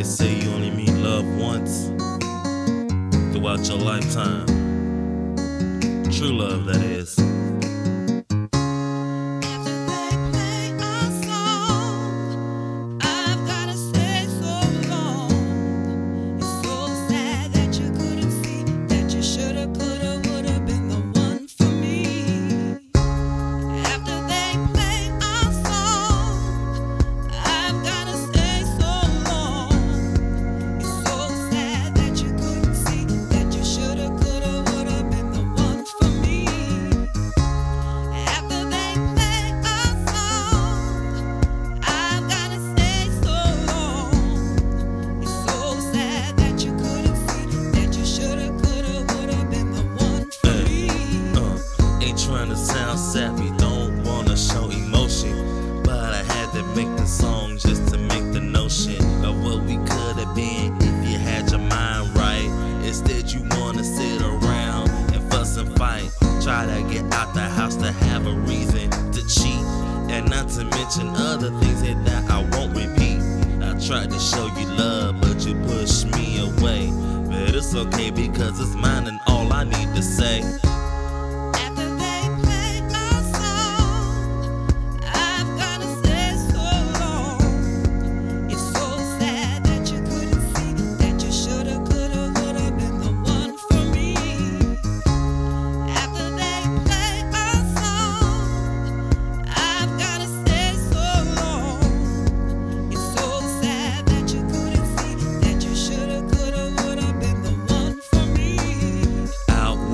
They say you only meet love once throughout your lifetime. True love, that is. Not to mention other things that, that I won't repeat. I tried to show you love, but you pushed me away. But it's okay because it's mine and all I need to say.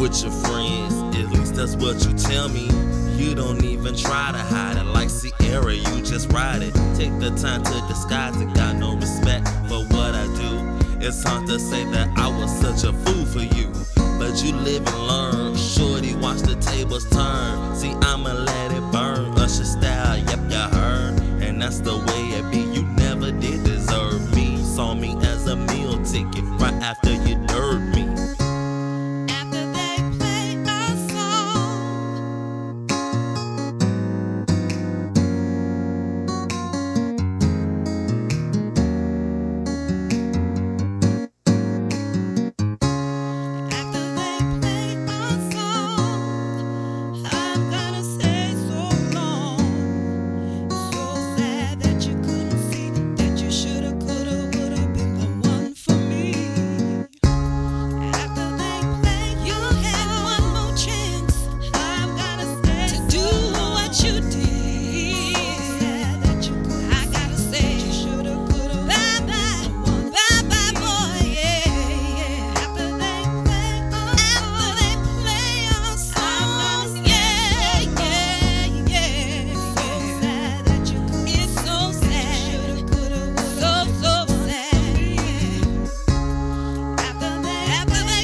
With your friends. At least that's what you tell me. You don't even try to hide it like Sierra, you just ride it. Take the time to disguise it, got no respect for what I do. It's hard to say that I was such a fool for you. But you live and learn. Shorty, watch the tables turn. See, it burn. Everybody.